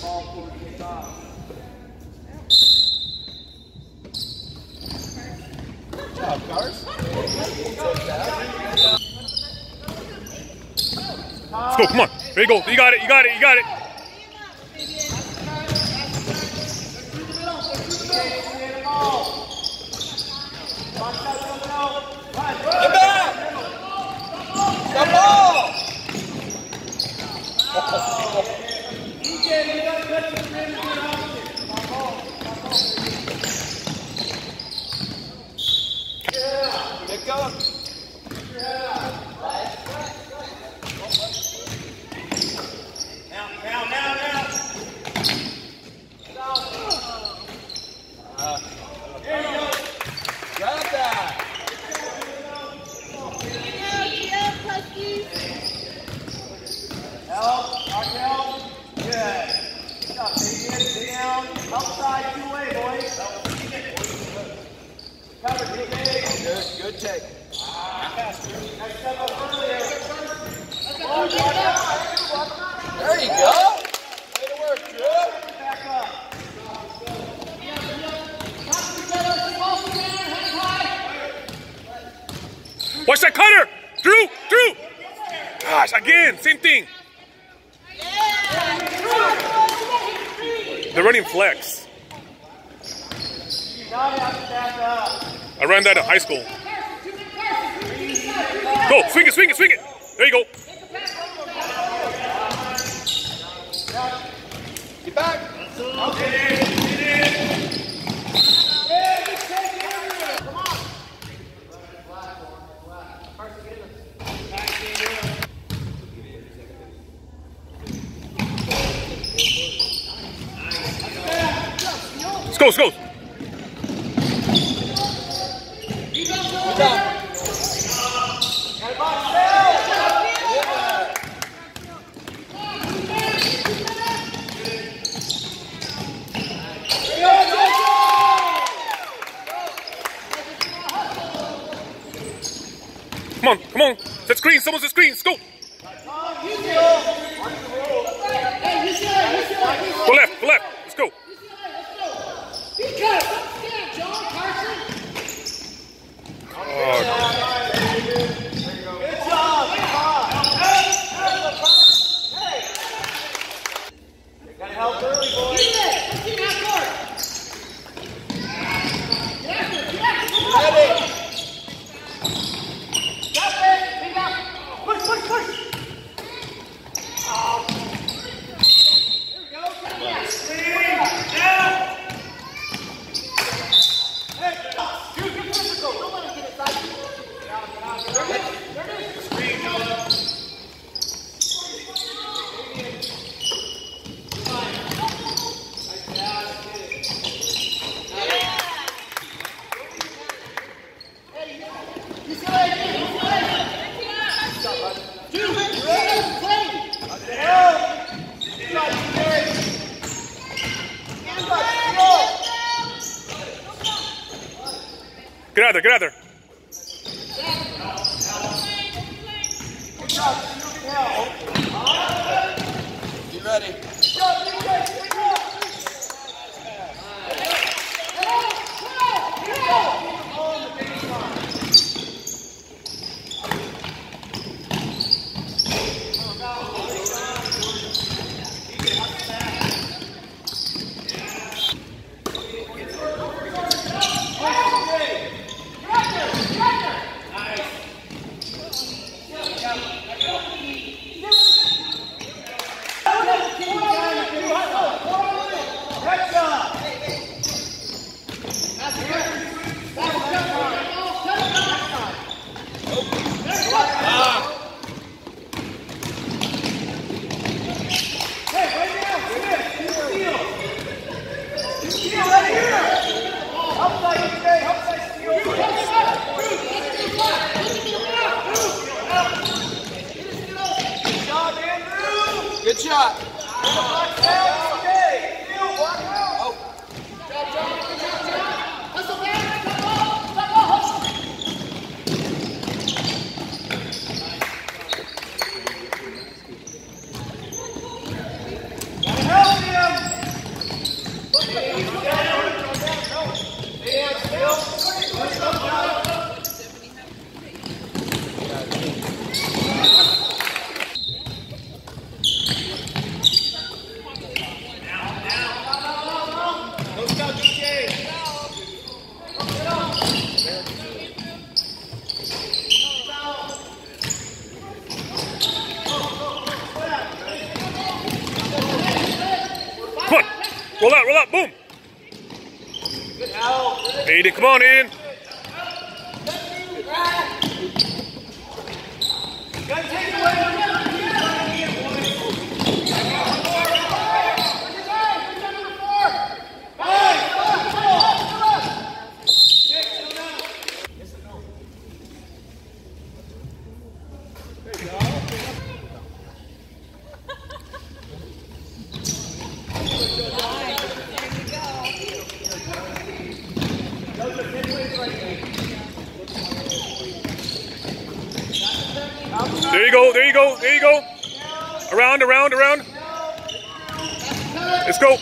Let's go, come on. There you go. You got it, you got it, you got it. Get back! The ball! Job, David. Down. Outside, two way, boys. Good, take. There you go. Watch that cutter! Drew! Drew! Gosh, again, same thing. They're running flex. I ran that at high school. Go, swing it, swing it, swing it. There you go. Get back. Let's go, let's go. Good job. Come on, come on. Set screen, someone's the screen. Go. Go left, go left. Let's go. Good job. Gotta help early, boys. Ready. Push, push, push. Get out there, get out there. Get ready. Good shot. Help him! Come on. Roll out, roll out. Boom. Come on, Aiden. There you go, there you go, there you go. Around, around, around. Let's go.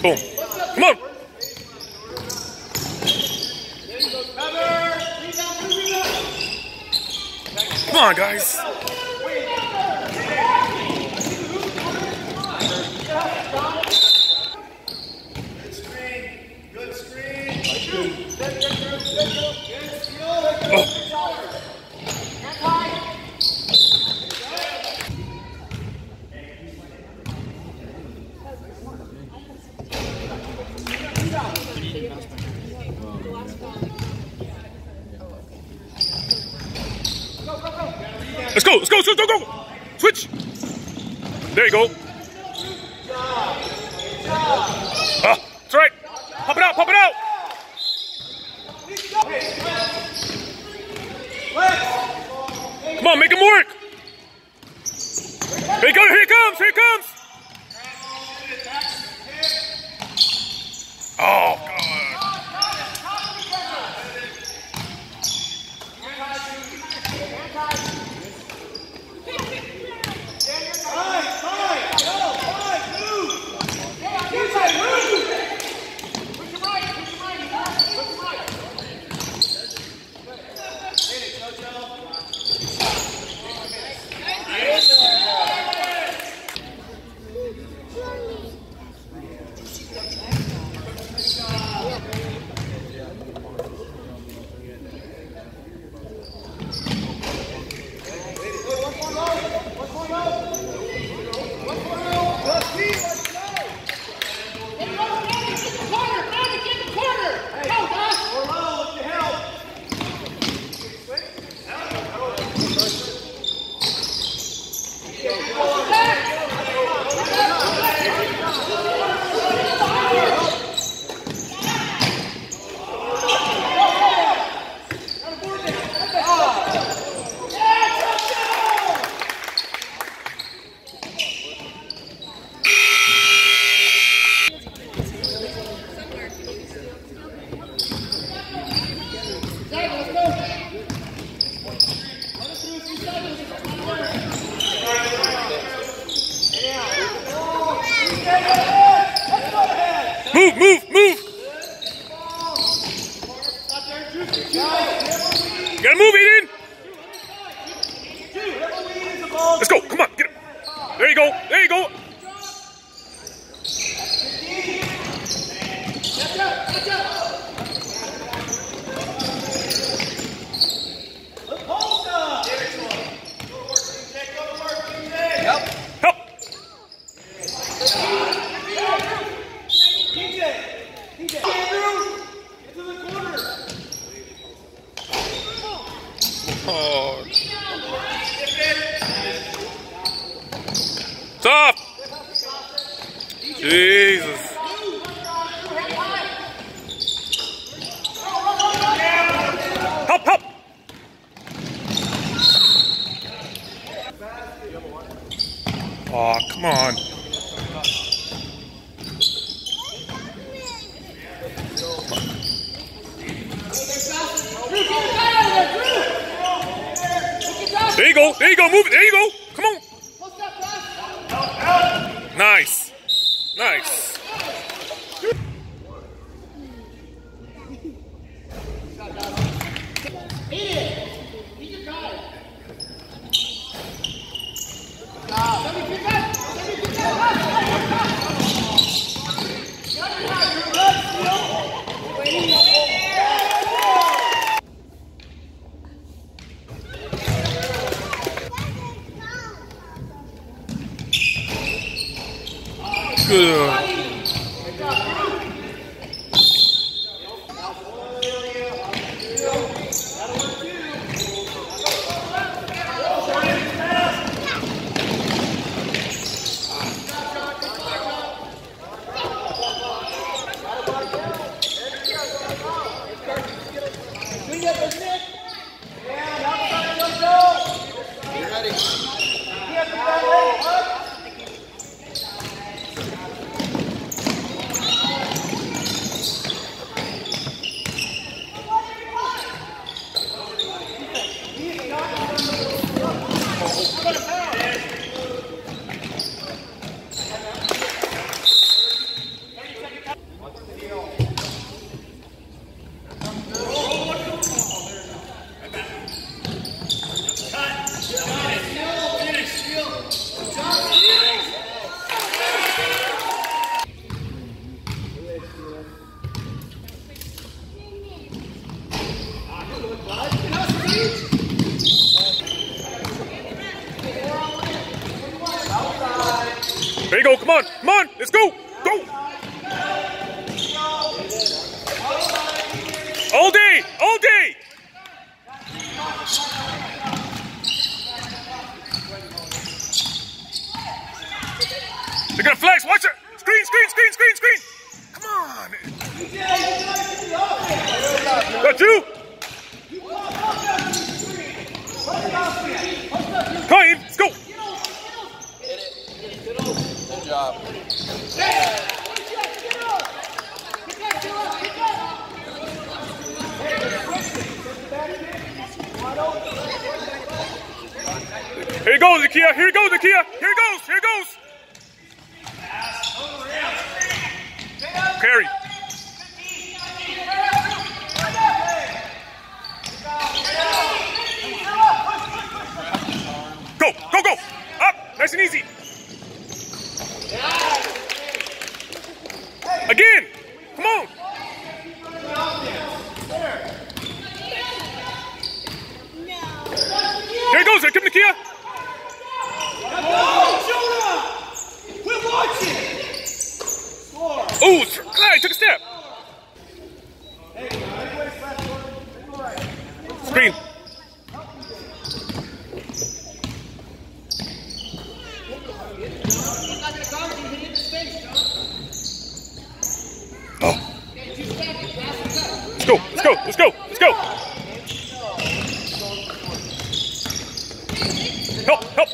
Boom. Come on. Come on, guys. Let's go, let's go. Switch. There you go. Ah, that's right. Pop it out, pop it out. Come on, make him work. Here he comes, here he comes, comes. Oh, Let's go. Go. All day. All day. They're gonna flex. Watch it. Screen, screen, screen, screen, screen. Come on. Got two. Come on, Ian. Let's go. Good job. Here he goes, Akia. Here he goes, Akia. Here he goes. Here he goes. Carry. Go, go, go. Up. Nice and easy. Again. Come on. Here he goes. Give him the Kia. Oh, I took a step. Screen. Oh. Let's go, let's go, let's go, let's go. Help, help.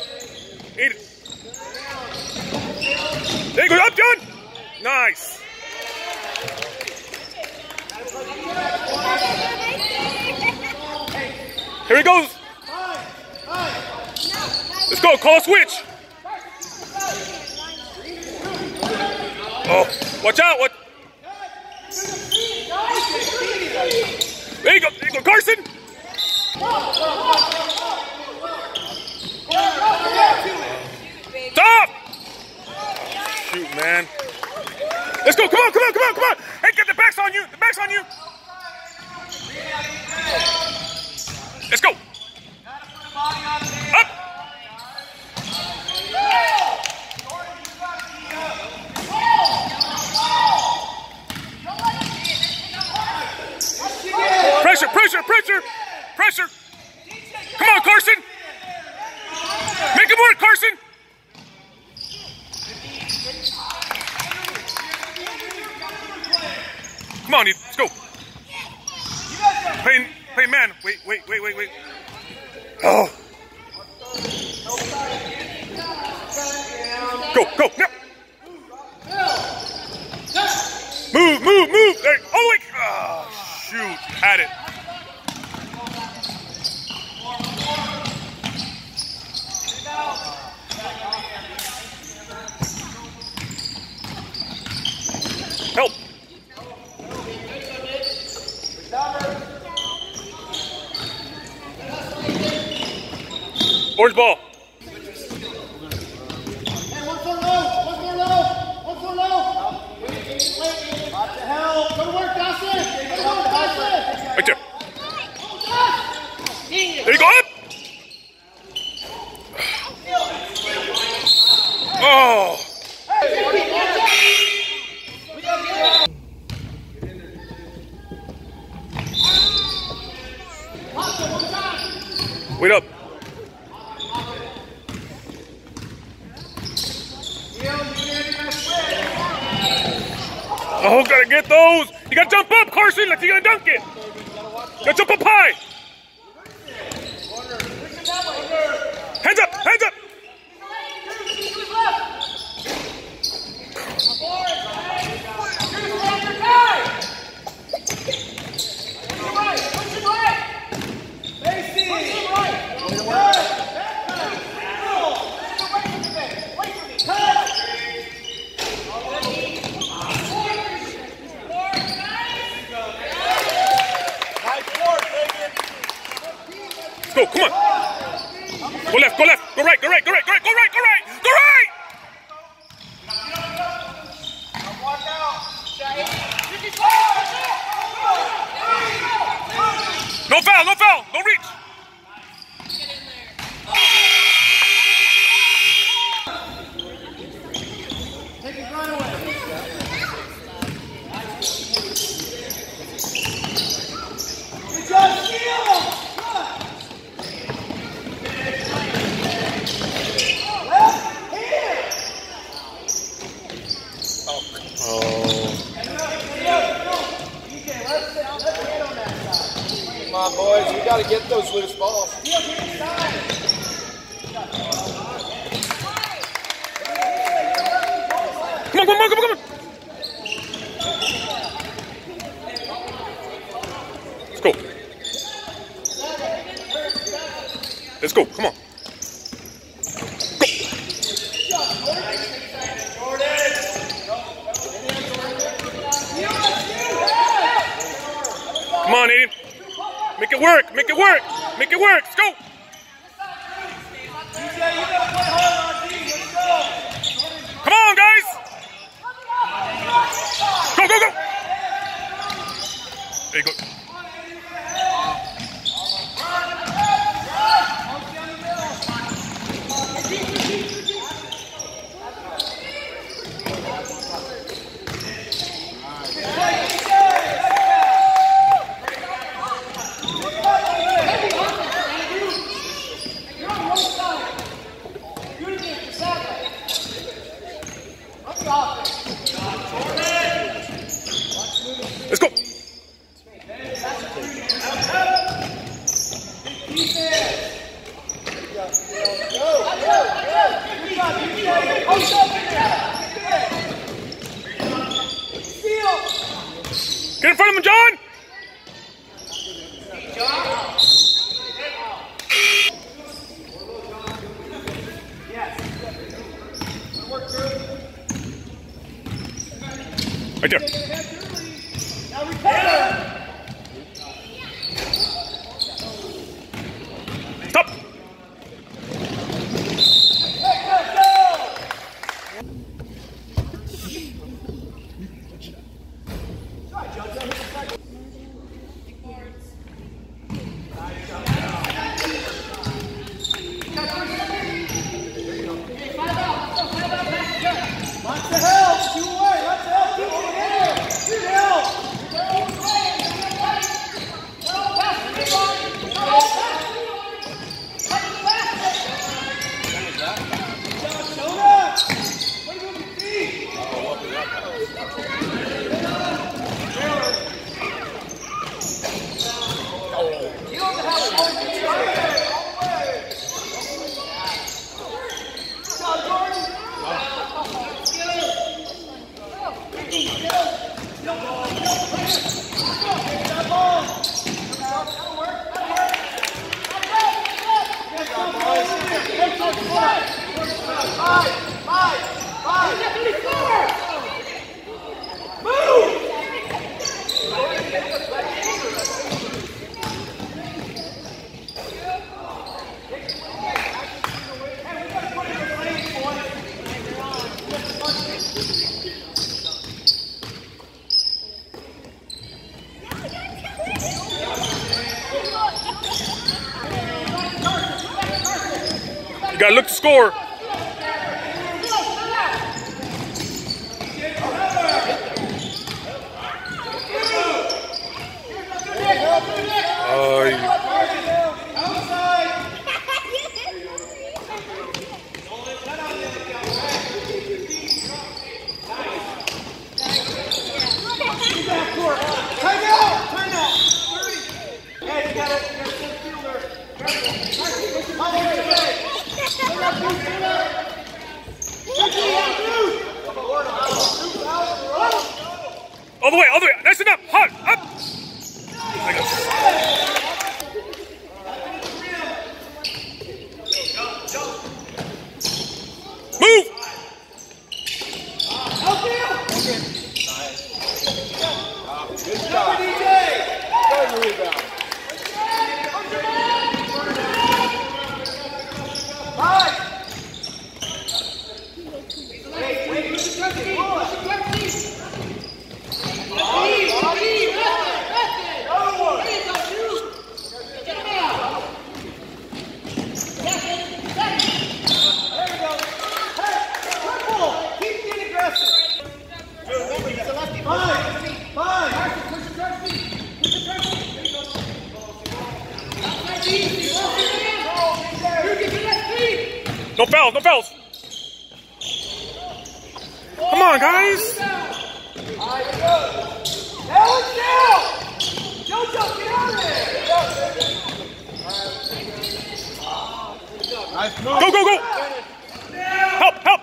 Eat it. There you go, up, John. Nice. Here he goes. Let's go, call a switch. Oh, watch out, what? There you go, there you go, Carson. Stop! Shoot, man. Let's go, come on, come on, come on, come on. Hey, get the back's on you, the back's on you. Let's go. Up. Pressure, pressure, pressure, pressure. Come on, Carson. Make it work, Carson. Come on, let's go. Play, play man. Wait, wait, wait, wait, wait. Oh. Go, go, now. Move, move, move. There. Oh, wait. Oh, shoot. Had it. Help. Orange ball. Hey, one foot low, one foot low, one foot low. Watch the help. Go to work, Dawson. Go to work, Dawson. Right there. There you go. Up. Oh. Wait up. Oh, gotta get those. You gotta jump up, Carson, like you're gonna dunk it. You gotta jump up high. Hands up, hands up. Let's go, come on. Go left, go left, go right, go right, go right, go right, go right, go right, go right. No foul, no foul, no reach. Take his run away. Good job, steal. Left hand. Come on, boys. We got to get those loose balls. Come on, come on, come on, come on. Let's go. Let's go, come on. Come on, Aiden. Make it work, make it work, make it work. Let's go. Come on, guys. Go, go, go. There you go. Let's go. Get in front of him, John. Right there. Fouls, no fouls. Come on, guys. Go, go, go. Help, help.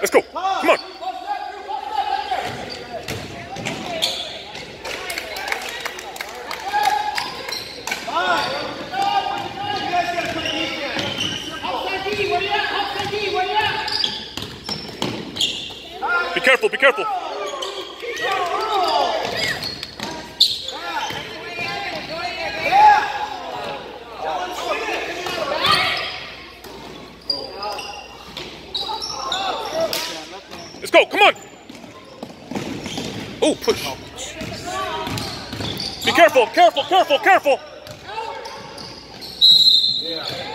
Let's go. Come on. Fine. You guys gotta play defense. Be careful, be careful. Let's go. Come on. Oh, push. Be careful, careful, careful, careful. Hey,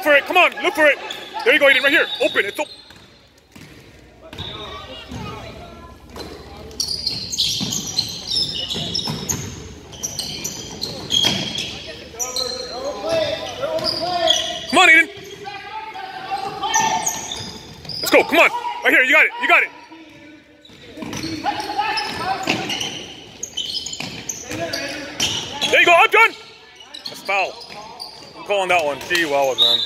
look for it. Come on, look for it. There you go, Aiden, right here. Open, it's open. Come on. Let's go, come on. Right here, you got it, you got it. There you go, I'm done. That's foul. I'm calling that one. Gee, well done.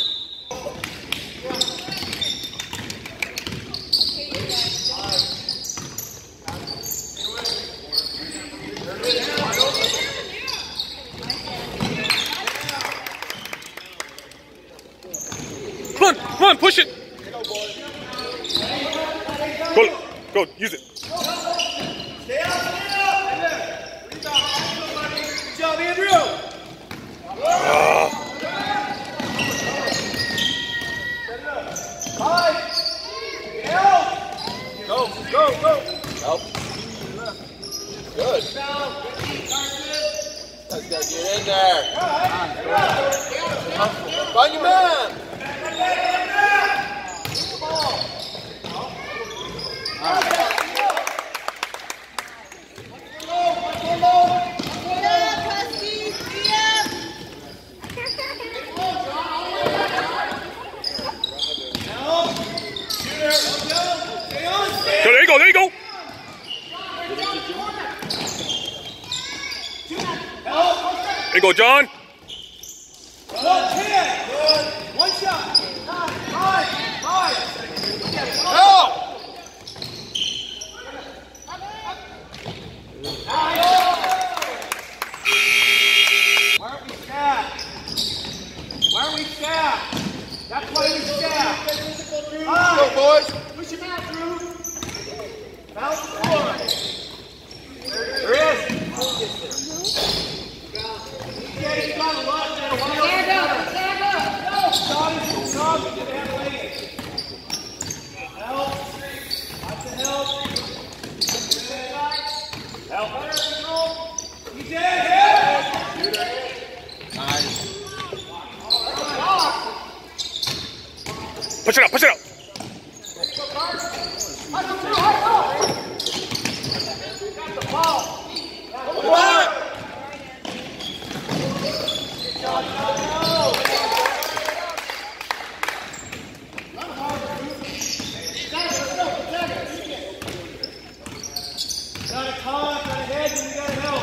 Come on, come on, push it. Go, go, use it. Stay out, stay out. Good job, Andrew. Five. Help. Go, go, go. Help. Guys gotta get in there. Find your man. Go, there you go, there you go. Go, John. Push it out, push it out. Got a con, got a head, and you got to help.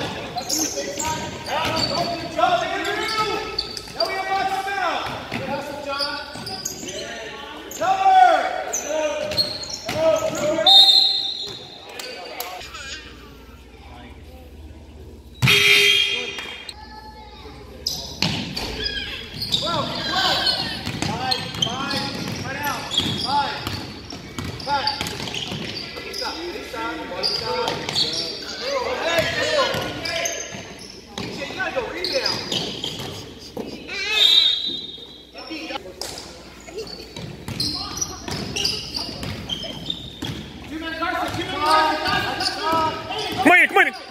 Jump, Andrew! Now we have lots of out. Hustle, John. Cover! Well, well. Five, five, right out. Five. Back. East up, east up, east up. You gotta go rebound. Two men, Carson, two men, Carson. Come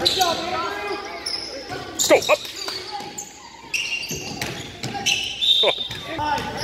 Let's go, up. God.